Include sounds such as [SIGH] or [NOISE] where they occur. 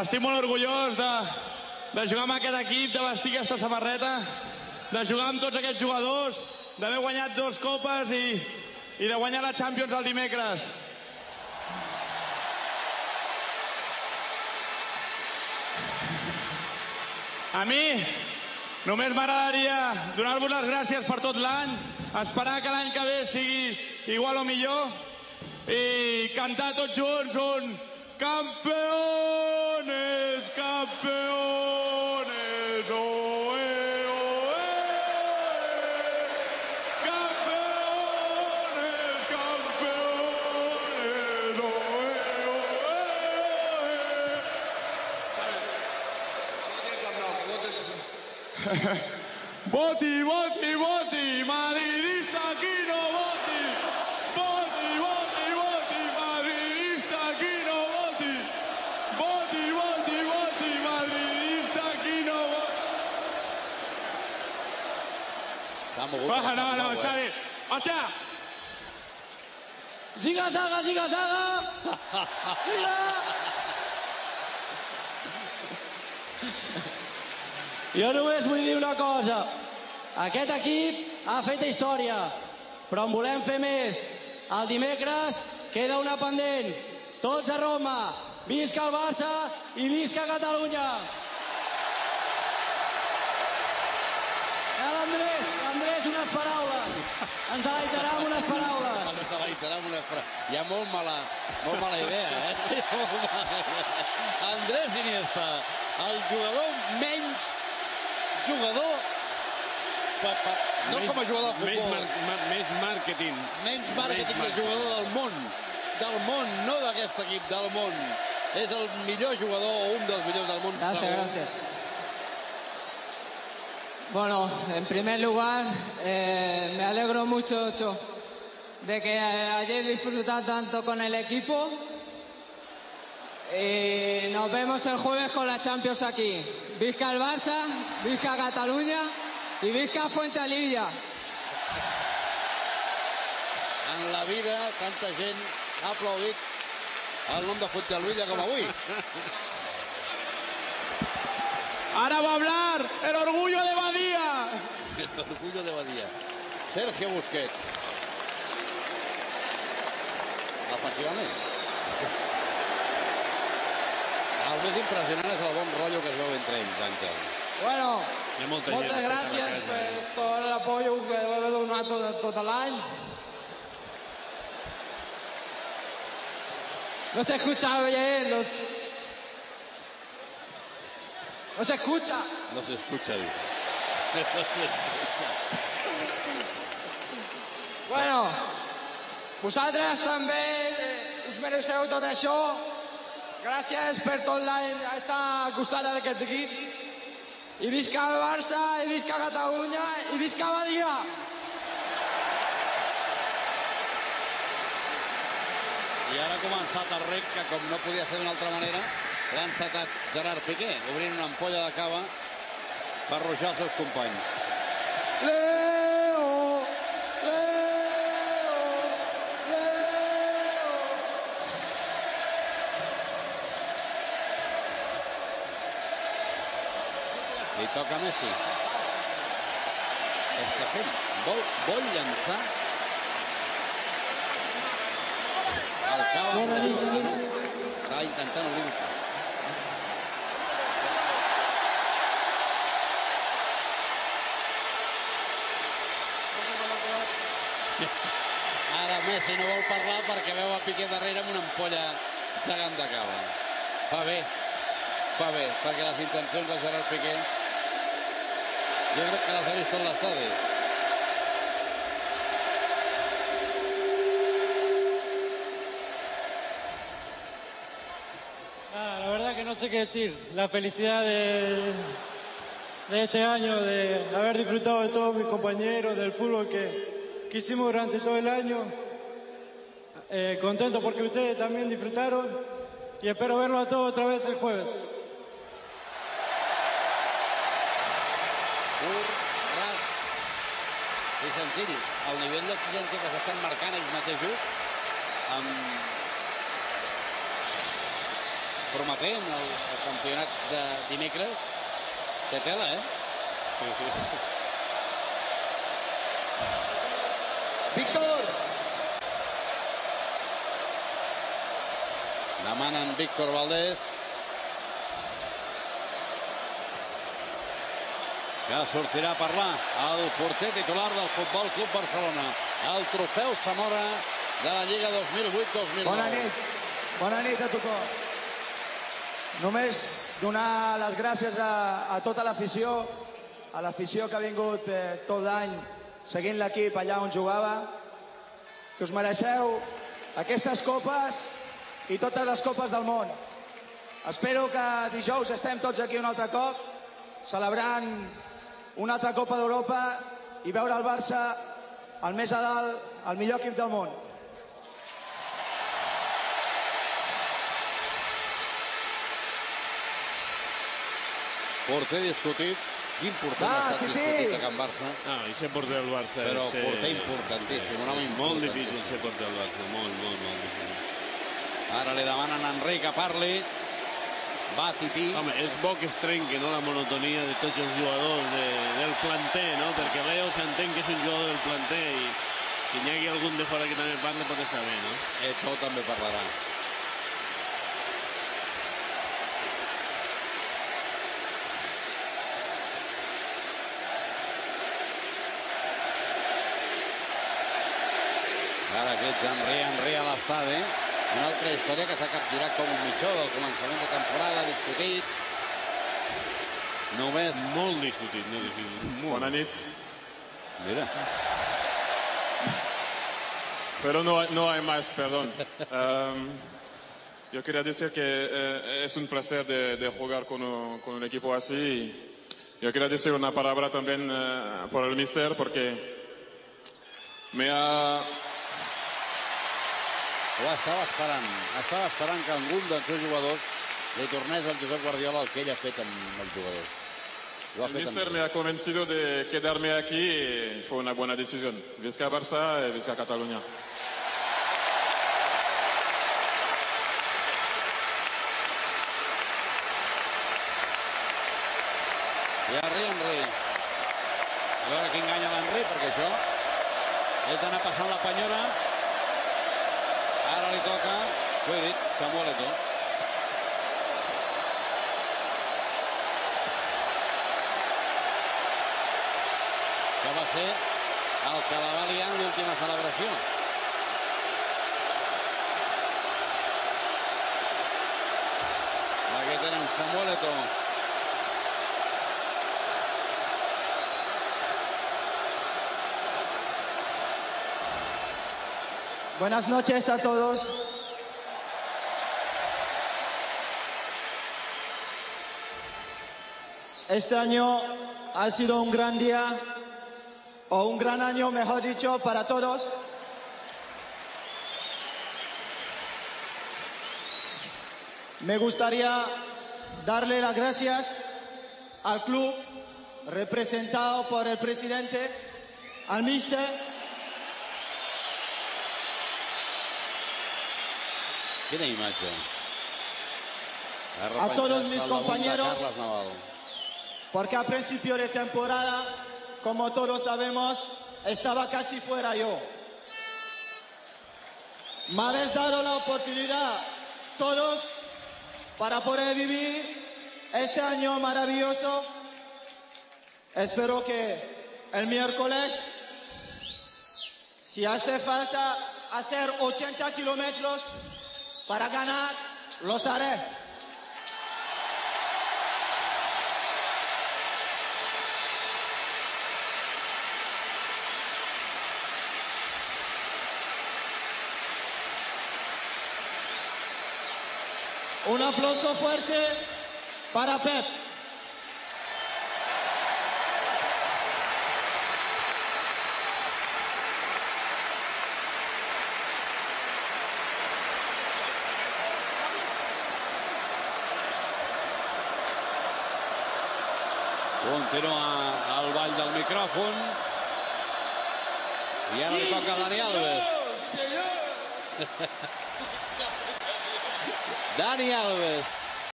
Estic molt orgullós de, de jugar amb aquest equip, de vestir aquesta samarreta, de jugar amb tots aquests jugadors, d'haver guanyat dos copes i, i de guanyar la Champions el dimecres. A mi només m'agradaria donar-vos les gràcies per tot l'any, esperar que l'any que ve sigui igual o millor i cantar tots junts un es campeones. Oh, eh, oh, eh. Campeones, campeones. Oh, eh, oh, eh. Voti, voti, voti, Maria. Ah, no, no? Xavi. Hòstia! Ziga, zaga, ziga, zaga! Jo només vull dir una cosa. Aquest equip ha fet història, però en volem fer més. El dimecres queda una pendent. Tots a Roma. Visca el Barça i visca Catalunya. Unes paraules. Ens deleitarà amb unes paraules. Ens deleitarà amb una fra- Hi ha molt mala, molt mala idea, eh? [LAUGHS] Molt mala idea. Andrés Iniesta, el jugador menys jugador pa, pa, no Més- com a jugador de Més, futbol, mar, mar, més màrqueting. menys màrqueting Més jugador del món. Del món, no d'aquest equip, del món. És el millor jugador o un dels millors del món. Gracias, segur. gracias. Bueno, en primer lugar, eh, me alegro mucho Cho, de que hayáis disfrutado tanto con el equipo. Y nos vemos el jueves con la Champions aquí. Vizca el Barça, Vizca Cataluña y Vizca Fuente Alivia. En la vida, tanta gent ha aplaudit el nom de Fuentealbilla com avui. [LAUGHS] Ahora va a hablar el orgullo de Badía. El orgullo de Badia. Sergio Busquets. Efectivament. El més impressionant és el bon rotllo que es veu entre ells, Àngel. Bueno, molta moltes gent gràcies per tot l'apoyo que heu donat tot, tot l'any. No se escucha bien, los... No se escucha. No s'escucha, diu. [LAUGHS] No s'escucha. Bueno, vosaltres també us mereixeu tot això. Gràcies per tot l'any a estar al costat d'aquest equip. I visca el Barça, i visca Catalunya, i visca Badia. I ara ha començat el rec, que com no podia ser d'una altra manera, l'ha encetat Gerard Piqué, obrint una ampolla de cava per ruixar els seus companys. Leo, Leo, Leo. Li toca Messi. Què està fent? Vol, vol llançar el cava. Està intentant obrir un cava. Messi no vol parlar perquè veu a Piqué darrere amb una ampolla gegant de cava. Fa bé, fa bé, perquè les intencions de Gerard Piqué jo crec que les ha vist tot l'estadi. Ah, la verdad que no sé qué decir. La felicidad de, de este año, de haber disfrutado de todos mis compañeros, del fútbol que, que hicimos durante todo el año. Eh, contento porque ustedes también disfrutaron y espero verlo a todos otra vez el jueves. I senzill. El nivell d'exigència que s'estan marcant ells mateixos amb prometent el, el campionat de dimecres. Té tela, eh? Sí, sí. Víctor, Demanen Víctor Valdés. Que sortirà a parlar el porter titular del Futbol Club Barcelona. El trofeu Zamora de la Lliga 2008-2009. Bona nit. Bona nit a tothom. Només donar les gràcies a, a tota l'afició, a l'afició que ha vingut eh, tot l'any seguint l'equip allà on jugava, que us mereixeu aquestes copes i totes les copes del món. Espero que dijous estem tots aquí un altre cop, celebrant una altra Copa d'Europa i veure el Barça el més a dalt, el millor equip del món. Porter discutit. Quin porter Va, no ha estat discutit a Can Barça? Ah, i ser porter del Barça Però és... eh, porter importantíssim, un home Molt difícil ser porter del Barça, molt, molt, molt difícil. Ara li demanen a Enric que parli. Va Tití. Home, és bo que es trenqui no, la monotonia de tots els jugadors de, del planter, no? perquè Leo s'entén que és un jugador del planter i que n'hi hagi algun de fora que també parli pot estar bé, no? Eto també parlarà. Ara aquest Henry, Henry a l'estadi. Una altra història que s'ha capgirat com un mitjó del començament de temporada, discutit. Només... Molt discutit, molt discutit. Molt. Bona nit. Mira, Pero no, no hay más, perdón. [LAUGHS] Em, yo quería decir que eh, es un placer de, de jugar con un, con un equipo así. Yo quería decir una palabra también eh, por el mister porque me ha, ho estava esperant. Estava esperant que algun dels seus jugadors li tornés al Josep Guardiola el que ell ha fet amb els jugadors. Ho ha el amb... me ha convencido de quedarme aquí y fue una buena decisión. Visca Barça y Visca Cataluña. I Henry. A veure qui enganya l'Henry, perquè això... És d'anar passant la penyora. Ara li toca, ho he dit, Samuel Eto'o. Que va ser el que la va liar en l'última celebració. Aquí tenen Samuel Eto'o. Buenas noches a todos. Este año ha sido un gran día, o un gran año, mejor dicho, para todos. Me gustaría darle las gracias al club representado por el presidente, al míster, A todos mis compañeros. Porque a principio de temporada, como todos sabemos, estaba casi fuera yo. Me habéis dado la oportunidad, todos, para poder vivir este año maravilloso. Espero que el miércoles, si hace falta hacer 80 kilómetros para ganar, los haré. Un aplauso fuerte para Pep. Continua el ball del micròfon. I ara li toca a Dani Alves. [LAUGHS] Dani Alves.